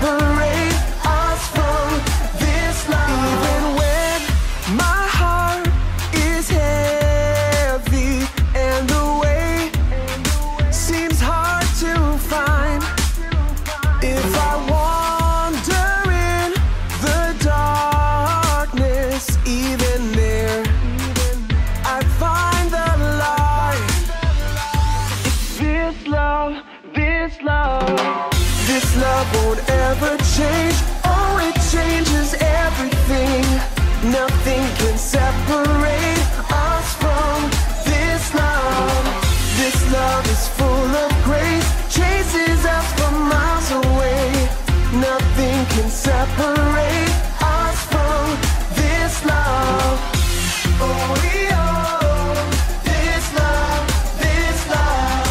separate full of grace, chases us from miles away. Nothing can separate us from this love. Oh, we are this love, this love.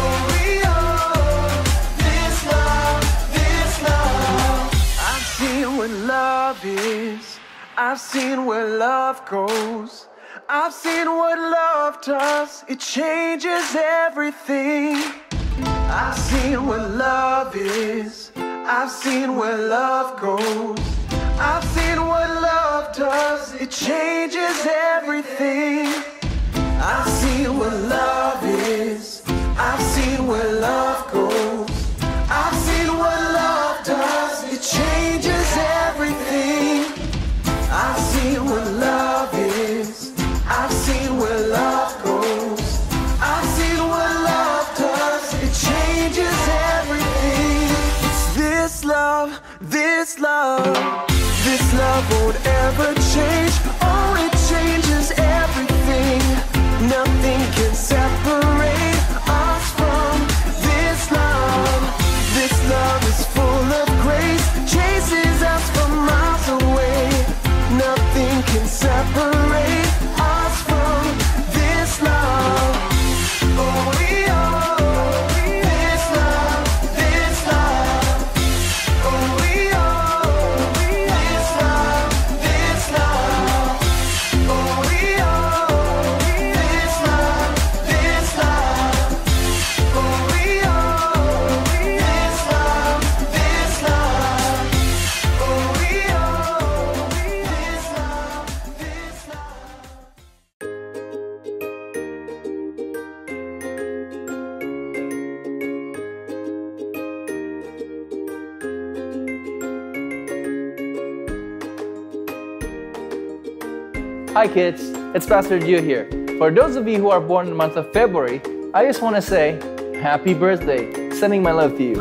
Oh, we are this love, this love. I've seen what love is. I've seen where love goes. I've seen what love does. It changes everything. I've seen what love is. I've seen where love goes. I've seen what love does. It changes everything. I've seen what love is. I've seen where love goes. I've Hi kids, it's Pastor Gio here. For those of you who are born in the month of February, I just want to say happy birthday. Sending my love to you.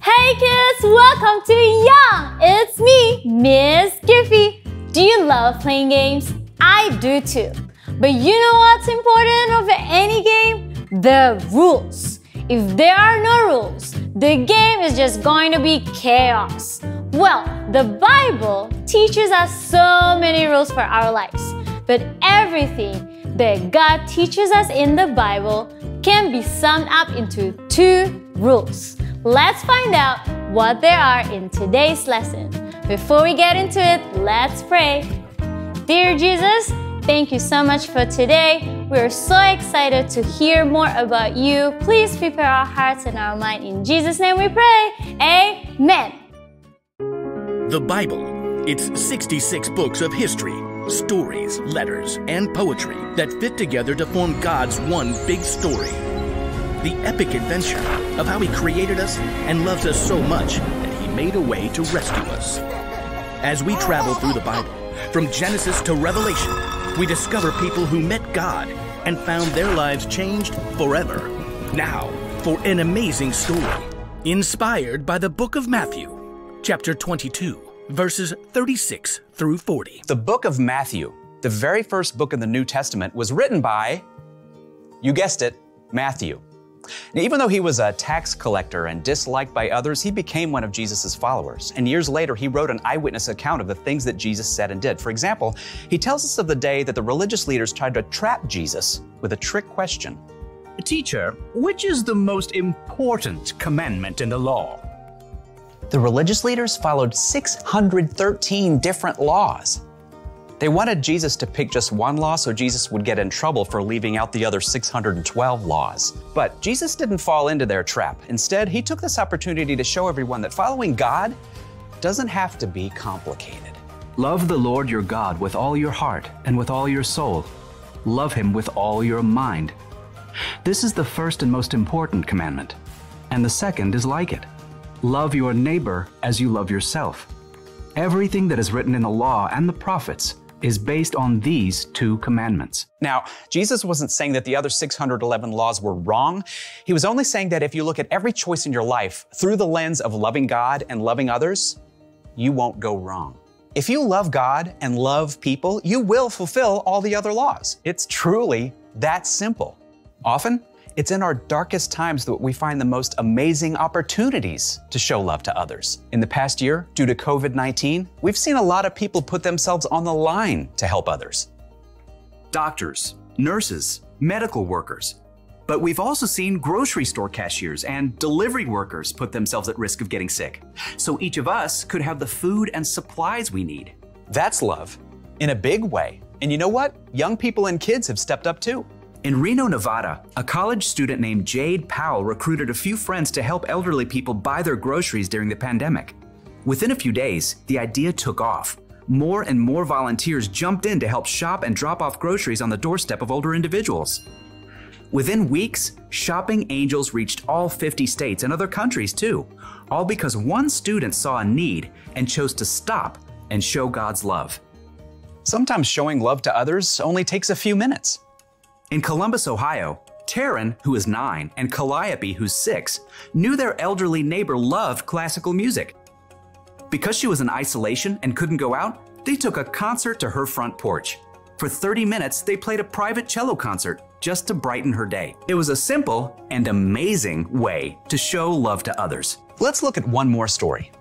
Hey kids, welcome to Young. It's me, Miss Giffy. Do you love playing games? I do too. But you know what's important over any game? The rules. If there are no rules, the game is just going to be chaos. Well, the Bible teaches us so many rules for our lives, but everything that God teaches us in the Bible can be summed up into two rules. Let's find out what there are in today's lesson. Before we get into it, let's pray. Dear Jesus, thank you so much for today. We're so excited to hear more about you. Please prepare our hearts and our mind. In Jesus' name we pray. Amen. The Bible. It's 66 books of history, stories, letters, and poetry that fit together to form God's one big story. The epic adventure of how He created us and loves us so much that He made a way to rescue us. As we travel through the Bible, from Genesis to Revelation, we discover people who met God and found their lives changed forever. Now, for an amazing story, inspired by the book of Matthew, chapter 22, verses 36 through 40. The book of Matthew, the very first book in the New Testament, was written by, you guessed it, Matthew. Now, even though he was a tax collector and disliked by others, he became one of Jesus' followers. And years later, he wrote an eyewitness account of the things that Jesus said and did. For example, he tells us of the day that the religious leaders tried to trap Jesus with a trick question. Teacher, which is the most important commandment in the law? The religious leaders followed 613 different laws. They wanted Jesus to pick just one law so Jesus would get in trouble for leaving out the other 612 laws. But Jesus didn't fall into their trap. Instead, he took this opportunity to show everyone that following God doesn't have to be complicated. Love the Lord your God with all your heart and with all your soul. Love him with all your mind. This is the first and most important commandment. And the second is like it love your neighbor as you love yourself. Everything that is written in the law and the prophets is based on these two commandments. Now, Jesus wasn't saying that the other 611 laws were wrong. He was only saying that if you look at every choice in your life through the lens of loving God and loving others, you won't go wrong. If you love God and love people, you will fulfill all the other laws. It's truly that simple. Often, it's in our darkest times that we find the most amazing opportunities to show love to others. In the past year, due to COVID 19, we've seen a lot of people put themselves on the line to help others. Doctors, nurses, medical workers. But we've also seen grocery store cashiers and delivery workers put themselves at risk of getting sick. So each of us could have the food and supplies we need. That's love in a big way. And you know what? Young people and kids have stepped up too. In Reno, Nevada, a college student named Jade Powell recruited a few friends to help elderly people buy their groceries during the pandemic. Within a few days, the idea took off. More and more volunteers jumped in to help shop and drop off groceries on the doorstep of older individuals. Within weeks, Shopping Angels reached all 50 states and other countries too, all because one student saw a need and chose to stop and show God's love. Sometimes showing love to others only takes a few minutes. In Columbus, Ohio, Taryn, who is nine, and Calliope, who's six, knew their elderly neighbor loved classical music. Because she was in isolation and couldn't go out, they took a concert to her front porch. For 30 minutes, they played a private cello concert just to brighten her day. It was a simple and amazing way to show love to others. Let's look at one more story.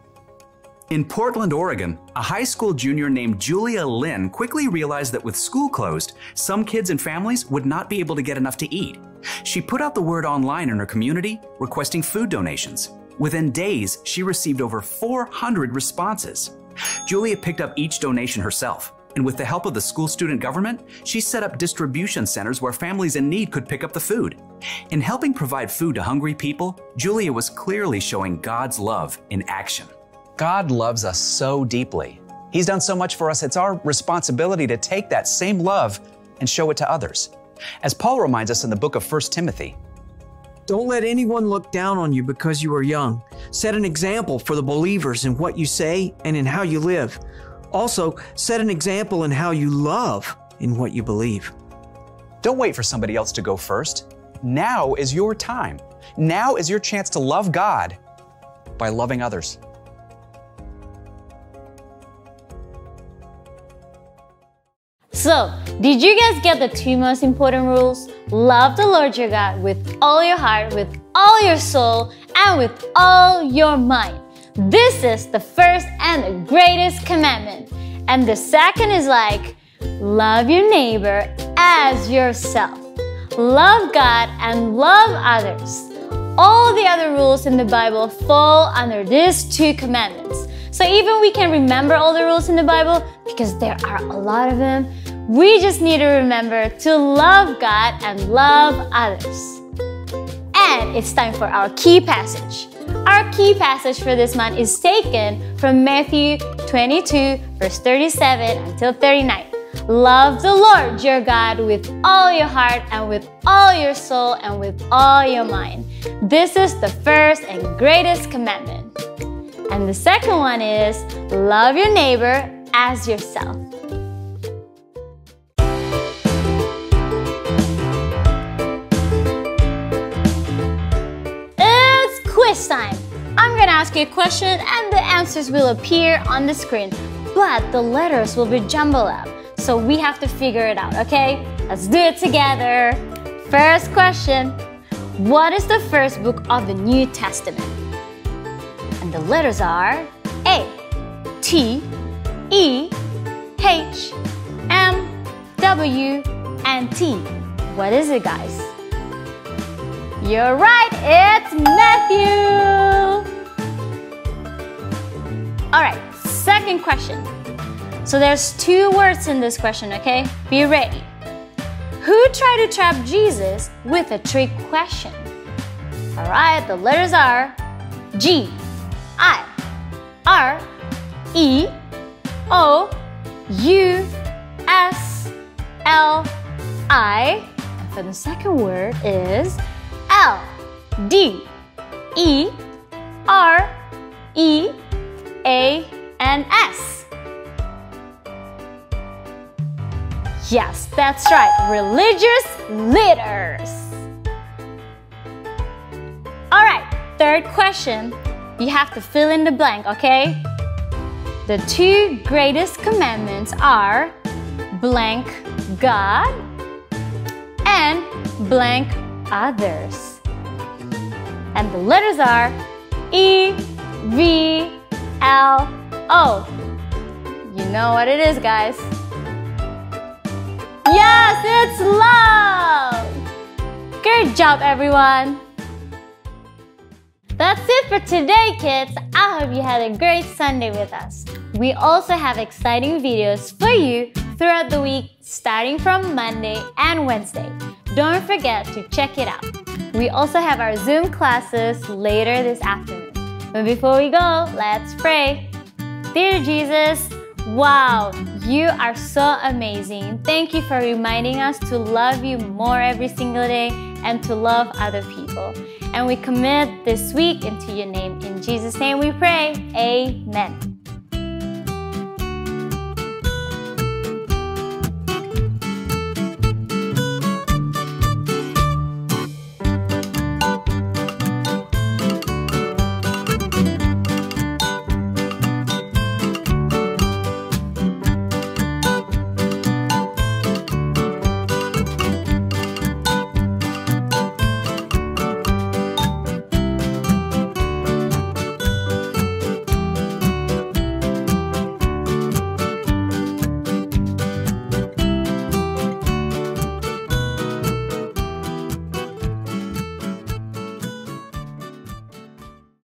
In Portland, Oregon, a high school junior named Julia Lynn quickly realized that with school closed, some kids and families would not be able to get enough to eat. She put out the word online in her community, requesting food donations. Within days, she received over 400 responses. Julia picked up each donation herself, and with the help of the school student government, she set up distribution centers where families in need could pick up the food. In helping provide food to hungry people, Julia was clearly showing God's love in action. God loves us so deeply. He's done so much for us, it's our responsibility to take that same love and show it to others. As Paul reminds us in the book of 1 Timothy, Don't let anyone look down on you because you are young. Set an example for the believers in what you say and in how you live. Also, set an example in how you love in what you believe. don't wait for somebody else to go first. Now is your time. Now is your chance to love God by loving others. So, did you guys get the two most important rules? Love the Lord your God with all your heart, with all your soul, and with all your mind. This is the first and the greatest commandment. And the second is like, love your neighbor as yourself. Love God and love others. All the other rules in the Bible fall under these two commandments. So even we can remember all the rules in the Bible because there are a lot of them. We just need to remember to love God and love others. And it's time for our key passage. Our key passage for this month is taken from Matthew 22, verse 37 until 39. Love the Lord your God with all your heart and with all your soul and with all your mind. This is the first and greatest commandment. And the second one is love your neighbor as yourself. Quiz time. I'm gonna ask you a question and the answers will appear on the screen, but the letters will be jumbled up. So we have to figure it out, okay? Let's do it together. First question What is the first book of the New Testament? And the letters are A, T, E, H, M, W, and T. What is it, guys? You're right, it's Matthew! Alright, second question. So there's two words in this question, okay? Be ready. Who tried to trap Jesus with a trick question? All right, the letters are G, I, R, E, O, U, S, L, I. And for the second word is L, D, E, R, E, A, and S. Yes, that's right, religious leaders. All right, third question. You have to fill in the blank, okay? The two greatest commandments are blank God and blank others. And the letters are E, V, L, O. You know what it is, guys. Yes, it's love! Good job, everyone! That's it for today, kids. I hope you had a great Sunday with us. We also have exciting videos for you throughout the week, starting from Monday and Wednesday. Don't forget to check it out. We also have our Zoom classes later this afternoon. But before we go, let's pray. Dear Jesus, wow, you are so amazing. Thank you for reminding us to love you more every single day and to love other people. And we commit this week into your name. In Jesus' name we pray. Amen.